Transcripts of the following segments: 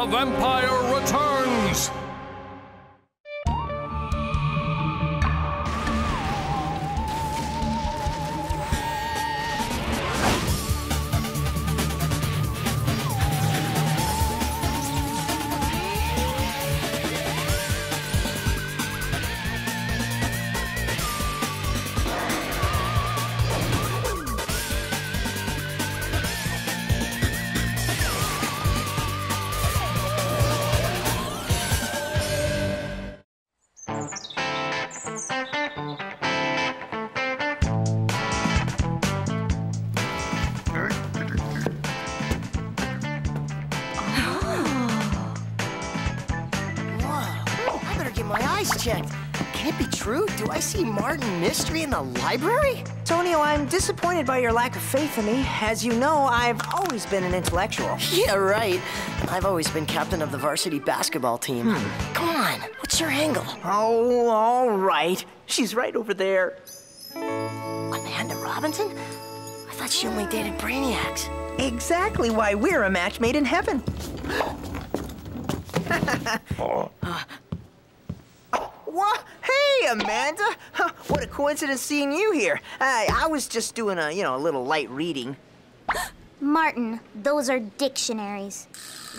The vampire returns! Checked. Can it be true? Do I see Martin Mystery in the library? Tonio, I'm disappointed by your lack of faith in me. As you know, I've always been an intellectual. Yeah, right. I've always been captain of the varsity basketball team. Hmm. Come on, what's your angle? Oh, all right. She's right over there. Amanda Robinson? I thought she only dated brainiacs. Exactly why we're a match made in heaven. Uh, What? Hey, Amanda! Huh, what a coincidence seeing you here. I, I was just doing a, you know, a little light reading. Martin, those are dictionaries.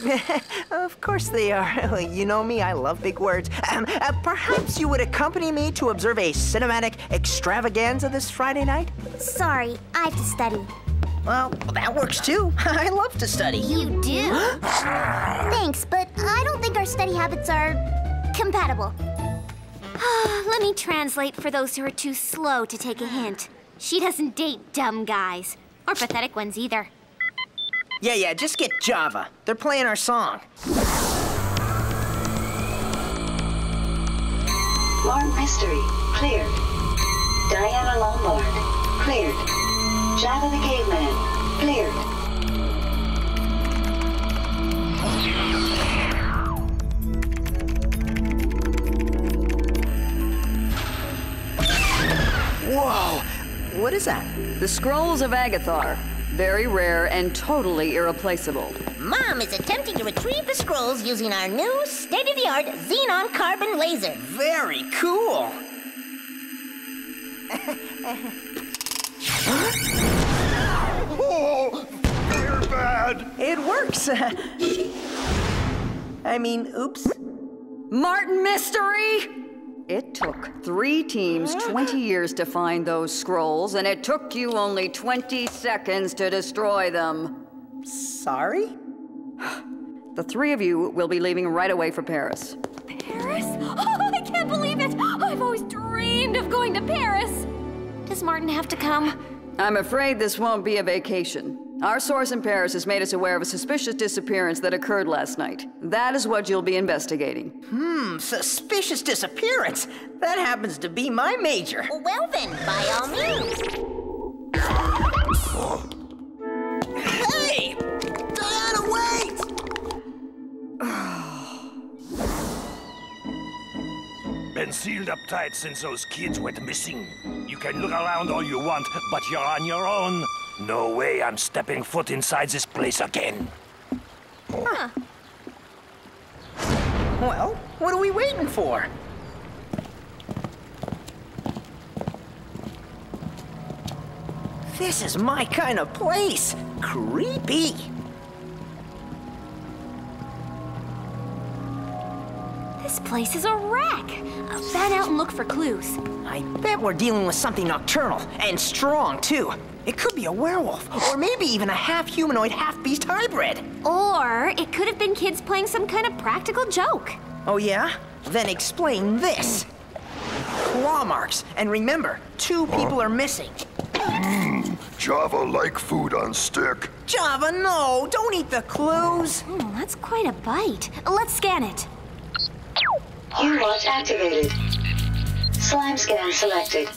of course they are. You know me, I love big words. Um, uh, perhaps you would accompany me to observe a cinematic extravaganza this Friday night? Sorry, I have to study. Well, that works too. I love to study. You do? Thanks, but I don't think our study habits are compatible. Let me translate for those who are too slow to take a hint. She doesn't date dumb guys. Or pathetic ones either. Yeah, yeah, just get Java. They're playing our song. Lord Mystery, cleared. Diana Lombard, cleared. Java the Caveman, cleared. What is that? The Scrolls of Agathar. Very rare and totally irreplaceable. Mom is attempting to retrieve the scrolls using our new state-of-the-art xenon carbon laser. Very cool. Oh, fire bad! It works. I mean, oops. Martin Mystery! It took three teams 20 years to find those scrolls, and it took you only 20 seconds to destroy them. Sorry? The three of you will be leaving right away for Paris. Paris? Oh, I can't believe it! I've always dreamed of going to Paris! Does Martin have to come? I'm afraid this won't be a vacation. Our source in Paris has made us aware of a suspicious disappearance that occurred last night. That is what you'll be investigating. Hmm, suspicious disappearance. That happens to be my major. Well then, by all means. Hey! Diana, wait! Been sealed up tight since those kids went missing. You can look around all you want, but you're on your own. No way I'm stepping foot inside this place again. Well, what are we waiting for? This is my kind of place. Creepy. This place is a wreck. Uh, fan out and look for clues. I bet we're dealing with something nocturnal and strong, too. It could be a werewolf, or maybe even a half humanoid, half beast hybrid. Or it could have been kids playing some kind of practical joke. Oh, yeah? Then explain this. Claw marks. And remember, two people are missing. Hmm. Java like food on stick. Java, no! Don't eat the clues! Oh, that's quite a bite. Let's scan it. U-Watch activated. Slime scan selected.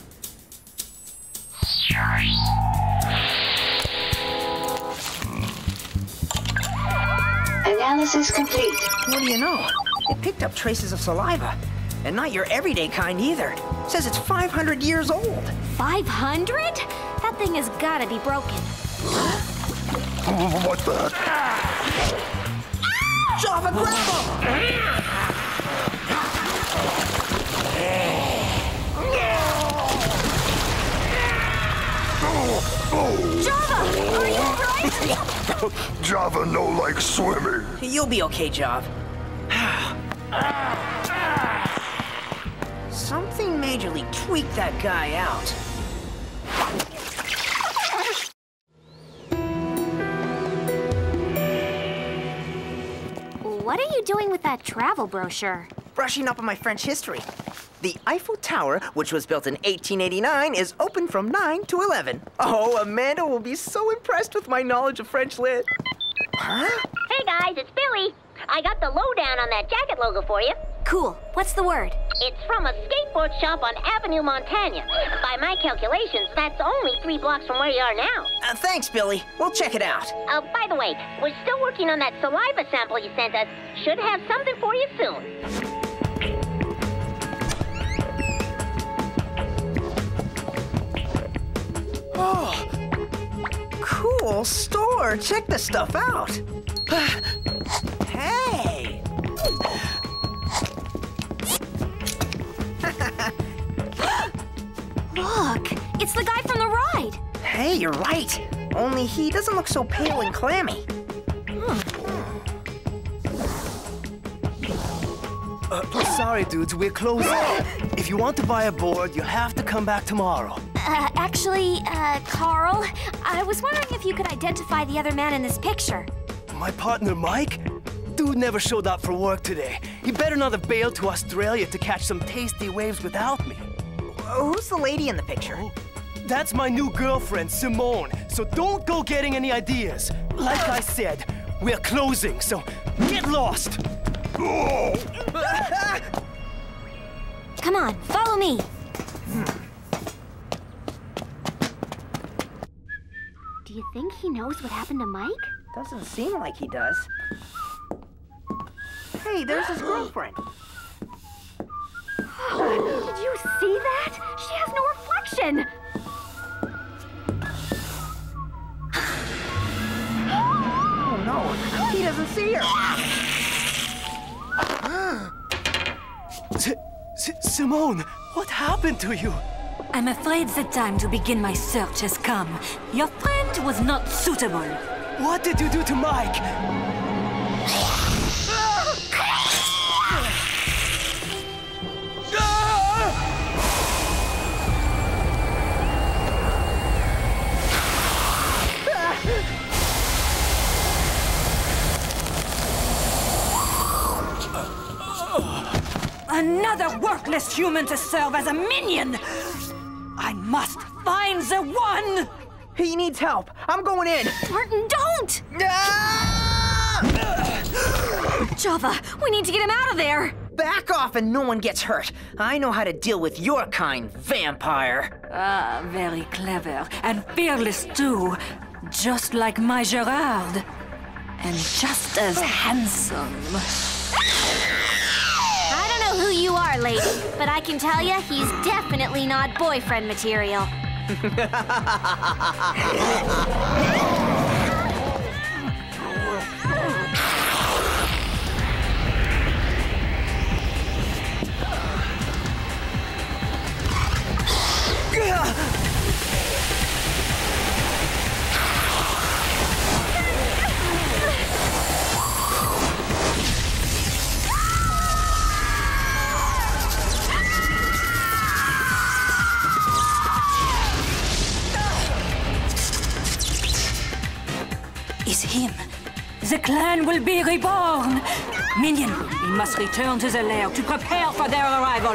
Analysis complete. What do you know? It picked up traces of saliva. And not your everyday kind either. says it's 500 years old. 500? That thing has gotta be broken. Oh, what the? Java, grab him! Java, are you alright? Java no like swimming. You'll be okay, Jav. Something majorly tweaked that guy out. What are you doing with that travel brochure? Brushing up on my French history. The Eiffel Tower, which was built in 1889, is open from 9 to 11. Oh, Amanda will be so impressed with my knowledge of French lit. Huh? Hey guys, it's Billy. I got the lowdown on that jacket logo for you. Cool. What's the word? It's from a skateboard shop on Avenue Montaigne. By my calculations, that's only three blocks from where you are now. Uh, thanks, Billy. We'll check it out. Uh, by the way, we're still working on that saliva sample you sent us. Should have something for you soon. Cool store. Check this stuff out. hey. Look, it's the guy from the ride. Hey, you're right. Only he doesn't look so pale and clammy. Uh, sorry, dudes, we're closing. if you want to buy a board, you have to come back tomorrow. Uh, actually, uh, Carl, I was wondering if you could identify the other man in this picture. My partner, Mike? Dude never showed up for work today. He better not have bailed to Australia to catch some tasty waves without me. Who's the lady in the picture? That's my new girlfriend, Simone, so don't go getting any ideas. Like I said, we're closing, so get lost. Come on, follow me. Do you think he knows what happened to Mike? Doesn't seem like he does. Hey, there's his girlfriend. Did you see that? She has no reflection. Oh no, he doesn't see her. S- S- Simone, what happened to you? I'm afraid the time to begin my search has come. Your friend was not suitable. What did you do to Mike? Another worthless human to serve as a minion! Must find the one! He needs help. I'm going in. Martin, don't! Java, we need to get him out of there. Back off and no one gets hurt. I know how to deal with your kind, vampire. Ah, very clever. And fearless, too. Just like my Gerard. And just as handsome. Who you are, lady, but I can tell you he's definitely not boyfriend material. The will be reborn. Minion, we must return to the lair to prepare for their arrival.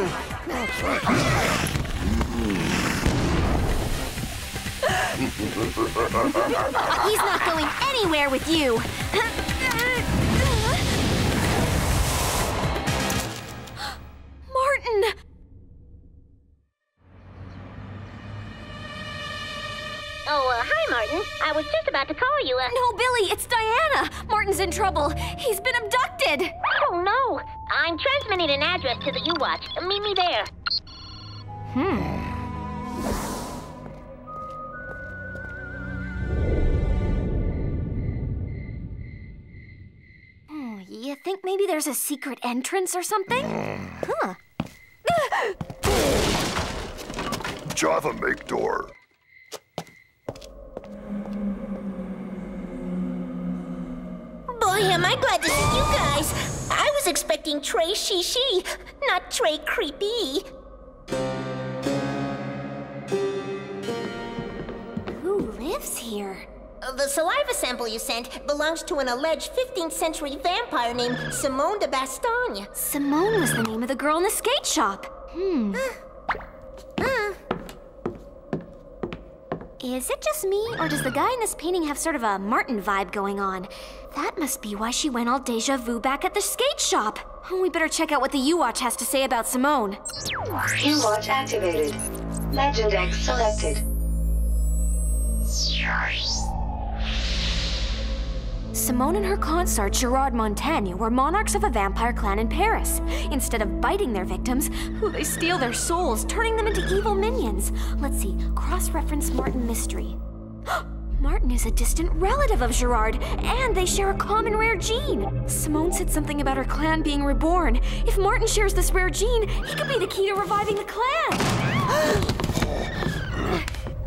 He's not going anywhere with you. Martin. I was just about to call you. Uh... No, Billy, it's Diana. Martin's in trouble. He's been abducted. Oh, no. I I'm transmitting an address to the U-Watch. Meet me there. Hmm, you think maybe there's a secret entrance or something? Huh. Java make door. Boy, am I glad to see you guys. I was expecting Trey Shishi, not Trey Creepy. Who lives here? The saliva sample you sent belongs to an alleged 15th century vampire named Simone de Bastogne. Simone was the name of the girl in the skate shop. Hmm. Is it just me, or does the guy in this painting have sort of a Martin vibe going on? That must be why she went all deja vu back at the skate shop. Oh, we better check out what the U-Watch has to say about Simone. U-Watch activated. Legend X selected. Simone and her consort, Gerard Montaigne, were monarchs of a vampire clan in Paris. Instead of biting their victims, they steal their souls, turning them into evil minions. Let's see, cross reference Martin Mystery. Martin is a distant relative of Gerard, and they share a common rare gene. Simone said something about her clan being reborn. If Martin shares this rare gene, he could be the key to reviving the clan.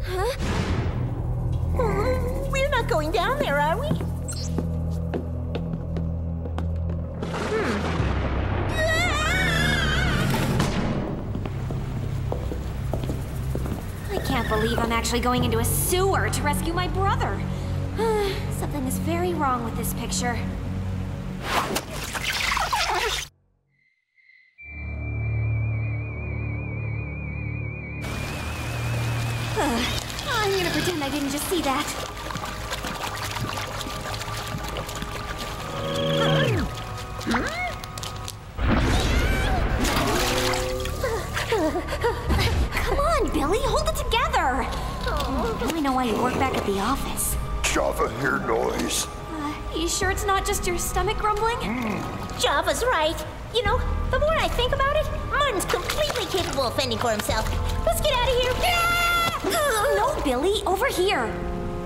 huh? We're not going down there, are we? Can't believe I'm actually going into a sewer to rescue my brother. Something is very wrong with this picture. I'm gonna pretend I didn't just see that. Just your stomach grumbling? Java's right. You know, the more I think about it, Martin's completely capable of fending for himself. Let's get out of here. No, Billy, over here.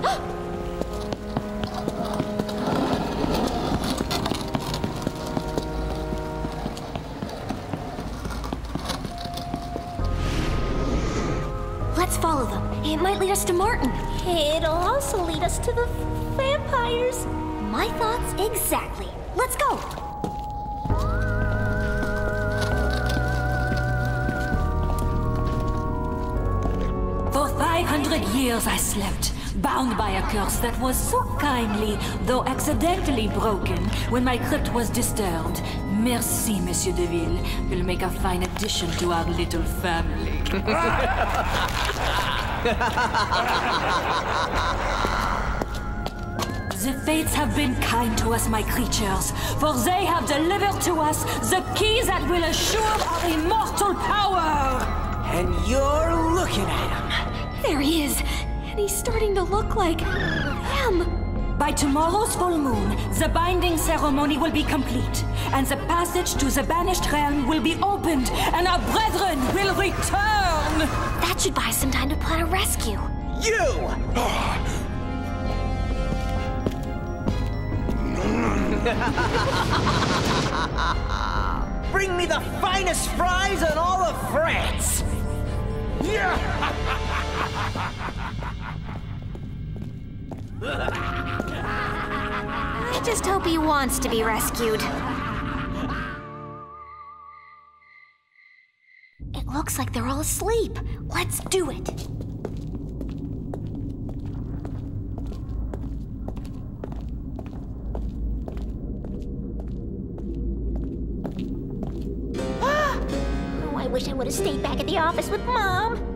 Let's follow them. It might lead us to Martin. It'll also lead us to the vampires. My thoughts exactly. Let's go. For 500 years I slept, bound by a curse that was so kindly, though accidentally broken, when my crypt was disturbed. Merci, Monsieur Deville. You'll make a fine addition to our little family. The fates have been kind to us, my creatures, for they have delivered to us the keys that will assure our immortal power! And you're looking at him. There he is. And he's starting to look like him. By tomorrow's full moon, the binding ceremony will be complete, and the passage to the banished realm will be opened, and our brethren will return! That should buy us some time to plan a rescue. You! Bring me the finest fries in all of France! I just hope he wants to be rescued. It looks like they're all asleep. Let's do it. Have stayed back at the office with Mom.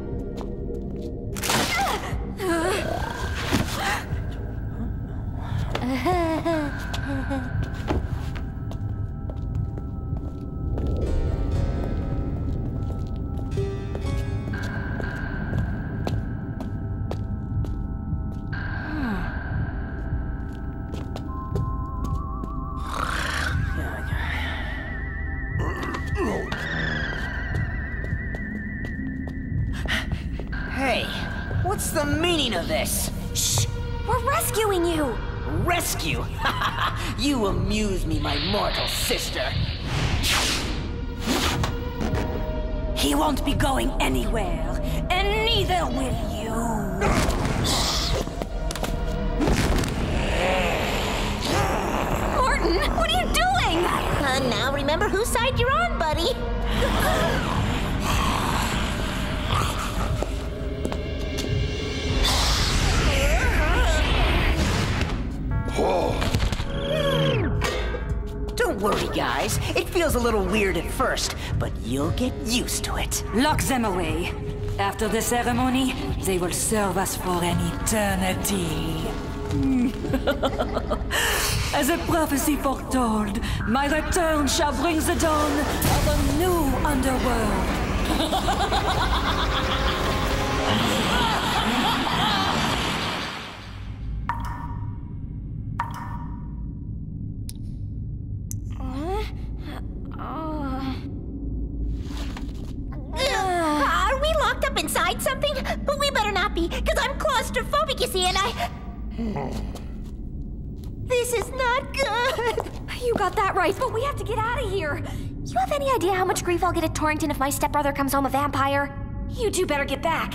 Mortal sister. He won't be going anywhere, and neither will you. Martin, what are you doing? Uh, now remember whose side you're on, buddy. guys. It feels a little weird at first, but you'll get used to it. Lock them away. After the ceremony, they will serve us for an eternity. As a prophecy foretold, my return shall bring the dawn of a new underworld. got that right, but we have to get out of here. You have any idea how much grief I'll get at Torrington if my stepbrother comes home a vampire? You two better get back.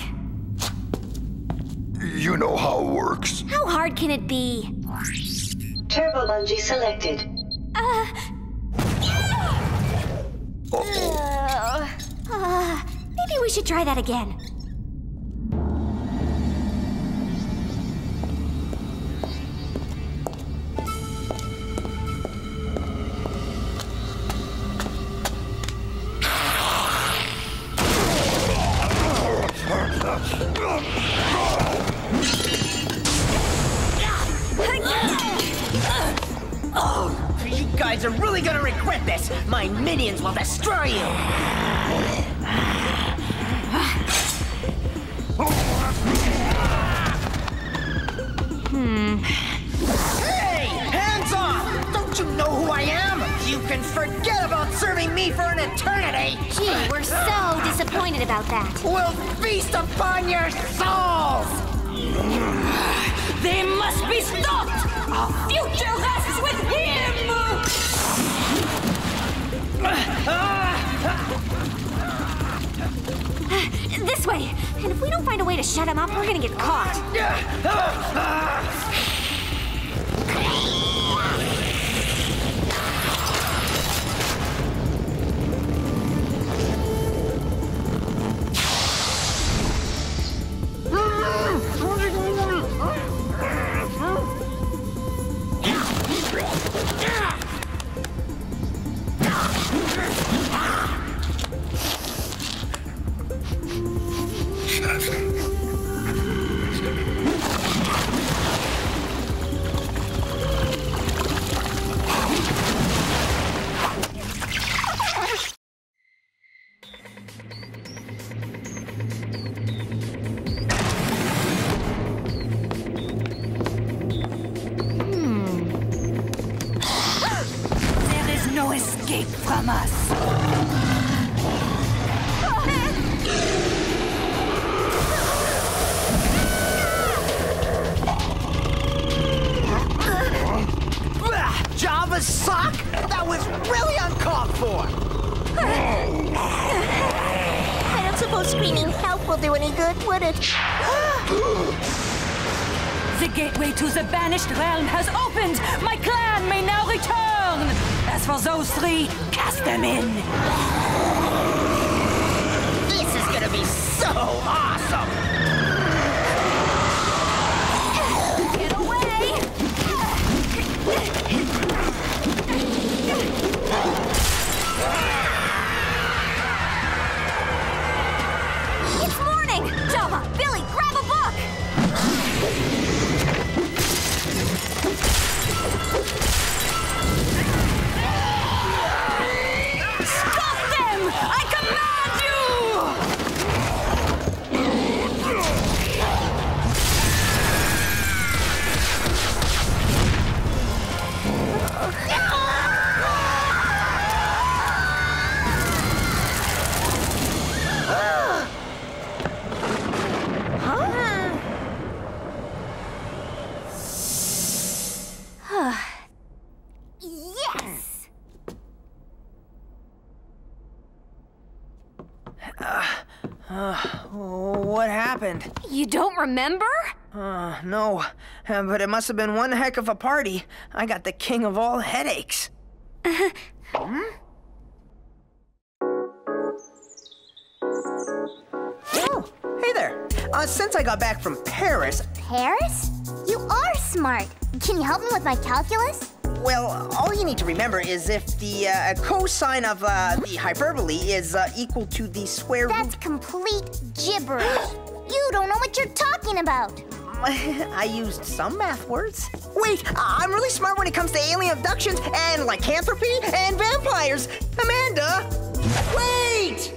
You know how it works. How hard can it be? Turbo bungee selected. Uh. Uh-oh. Uh, uh, maybe we should try that again. My minions will destroy you. Hmm. Hey, hands off! Don't you know who I am? You can forget about serving me for an eternity. Gee, we're so disappointed about that. We'll feast upon your souls. They must be stopped! Our future rests with him! This way. And if we don't find a way to shut him up, we're gonna get caught. Escape from us. Java sock? That was really uncalled for. I don't suppose screaming help will do any good, would it? The gateway to the banished realm has opened! My clan may now return! As for those three, cast them in! This is gonna be so awesome. Happened? You don't remember? Uh, no, Uh, but it must have been one heck of a party. I got the king of all headaches. Hmm? Oh, hey there. Uh, since I got back from Paris, Paris? You are smart. Can you help me with my calculus? well, all you need to remember is if the uh, cosine of uh, the hyperbole is uh, equal to the square root. That's complete gibberish. You don't know what you're talking about. I used some math words. Wait, I'm really smart when it comes to alien abductions and lycanthropy and vampires. Amanda! Wait!